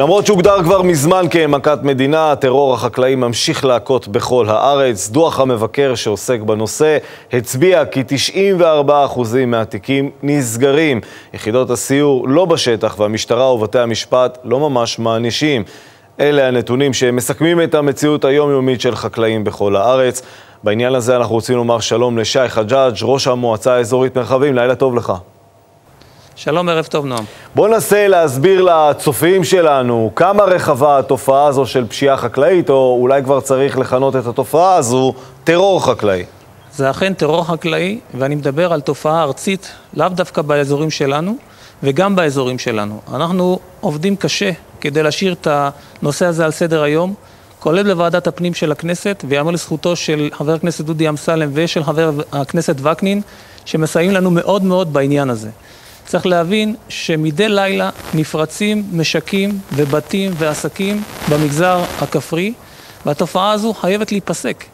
למרות שהוגדר כבר מזמן כמכת מדינה, הטרור החקלאי ממשיך להכות בכל הארץ. דוח המבקר שעוסק בנושא הצביע כי 94% מהתיקים נסגרים. יחידות הסיור לא בשטח והמשטרה ובתי המשפט לא ממש מענישים. אלה הנתונים שמסכמים את המציאות היומיומית של חקלאים בכל הארץ. בעניין הזה אנחנו רוצים לומר שלום לשי חג'אג', ראש המועצה האזורית מרחבים. לילה טוב לך. שלום, ערב טוב, נועם. בוא ננסה להסביר לצופים שלנו כמה רחבה התופעה הזו של פשיעה חקלאית, או אולי כבר צריך לכנות את התופעה הזו טרור חקלאי. זה אכן טרור חקלאי, ואני מדבר על תופעה ארצית, לאו דווקא באזורים שלנו, וגם באזורים שלנו. אנחנו עובדים קשה כדי להשאיר את הנושא הזה על סדר היום, כולל בוועדת הפנים של הכנסת, ויאמר לזכותו של חבר הכנסת דודי אמסלם ושל חבר הכנסת וקנין, שמסייעים לנו מאוד מאוד בעניין הזה. צריך להבין שמדי לילה נפרצים משקים ובתים ועסקים במגזר הכפרי, והתופעה הזו חייבת להיפסק.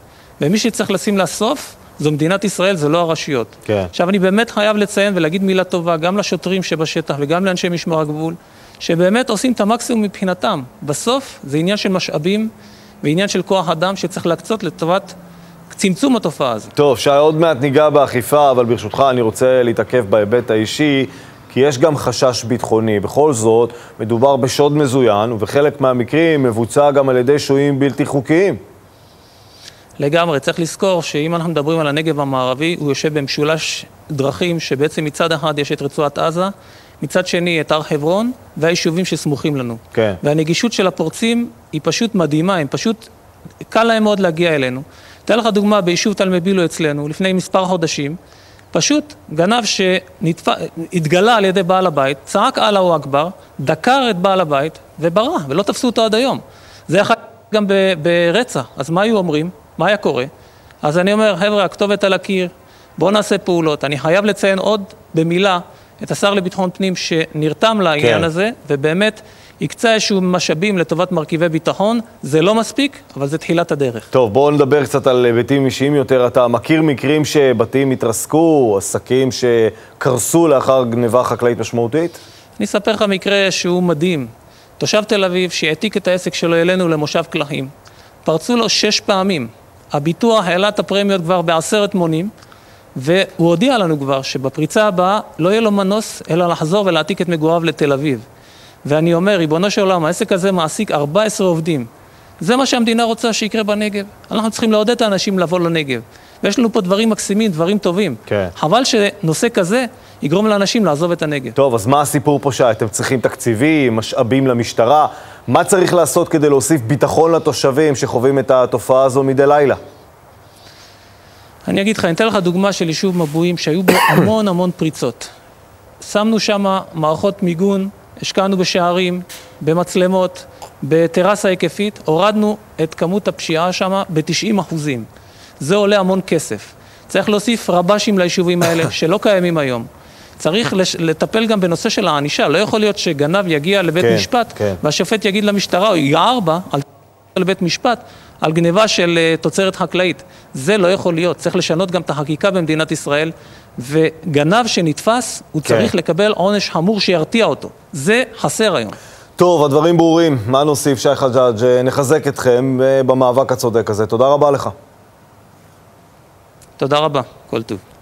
ומי שצריך לשים לה סוף זו מדינת ישראל, זה לא הרשויות. כן. עכשיו, אני באמת חייב לציין ולהגיד מילה טובה גם לשוטרים שבשטח וגם לאנשי משמר הגבול, שבאמת עושים את המקסימום מבחינתם. בסוף זה עניין של משאבים ועניין של כוח אדם שצריך להקצות לטובת צמצום התופעה הזאת. טוב, שי, עוד מעט ניגע באכיפה, אבל ברשותך אני רוצה להתעכב בהיבט האישי, כי יש גם חשש ביטחוני. בכל זאת, מדובר בשוד מזוין, ובחלק מהמקרים מבוצע גם על ידי שוהים בלתי חוקיים. לגמרי, צריך לזכור שאם אנחנו מדברים על הנגב המערבי, הוא יושב במשולש דרכים שבעצם מצד אחד יש את רצועת עזה, מצד שני את הר חברון והיישובים שסמוכים לנו. כן. והנגישות של הפורצים היא פשוט מדהימה, הם פשוט, קל להם מאוד להגיע אלינו. אתן לך דוגמה, ביישוב תלמי בילו אצלנו, לפני מספר חודשים, פשוט גנב שהתגלה על ידי בעל הבית, צעק אללהו אכבר, דקר את בעל הבית וברח, ולא תפסו אותו עד היום. זה יכול גם ברצח, אז מה היו אומרים? מה היה קורה? אז אני אומר, חבר'ה, הכתובת על הקיר, בואו נעשה פעולות. אני חייב לציין עוד במילה את השר לביטחון פנים שנרתם לעניין כן. הזה, ובאמת הקצה איזשהו משאבים לטובת מרכיבי ביטחון, זה לא מספיק, אבל זה תחילת הדרך. טוב, בואו נדבר קצת על היבטים אישיים יותר. אתה מכיר מקרים שבתים התרסקו, עסקים שקרסו לאחר גניבה חקלאית משמעותית? אני אספר לך מקרה שהוא מדהים. תושב תל אביב שהעתיק את העסק שלו אלינו למושב קלחים, פרצו לו שש פעמים. הביטוח העלה את הפרמיות כבר בעשרת מונים, והוא הודיע לנו כבר שבפריצה הבאה לא יהיה לו מנוס אלא לחזור ולהעתיק את מגוריו לתל אביב. ואני אומר, ריבונו של עולם, העסק הזה מעסיק 14 עובדים. זה מה שהמדינה רוצה שיקרה בנגב. אנחנו צריכים לעודד את האנשים לבוא לנגב. ויש לנו פה דברים מקסימים, דברים טובים. כן. חבל שנושא כזה יגרום לאנשים לעזוב את הנגב. טוב, אז מה הסיפור פה שאתם צריכים תקציבים, משאבים למשטרה? מה צריך לעשות כדי להוסיף ביטחון לתושבים שחווים את התופעה הזו מדי לילה? אני אגיד לך, אני אתן לך דוגמה של יישוב מבועים שהיו בו המון המון פריצות. שמנו שם מערכות מיגון השקענו בשערים, במצלמות, בטרסה היקפית, הורדנו את כמות הפשיעה שם ב-90 אחוזים. זה עולה המון כסף. צריך להוסיף רב"שים ליישובים האלה, שלא קיימים היום. צריך לש... לטפל גם בנושא של הענישה. לא יכול להיות שגנב יגיע לבית כן, משפט, כן. והשופט יגיד למשטרה, או יער בה, על... לבית משפט, על גניבה של uh, תוצרת חקלאית. זה לא יכול להיות. צריך לשנות גם את החקיקה במדינת ישראל, וגנב שנתפס, הוא כן. צריך לקבל עונש חמור שירתיע אותו. זה חסר היום. טוב, הדברים ברורים. מה נוסיף, שי חג'אג'? נחזק אתכם אה, במאבק הצודק הזה. תודה רבה לך. תודה רבה. כל טוב.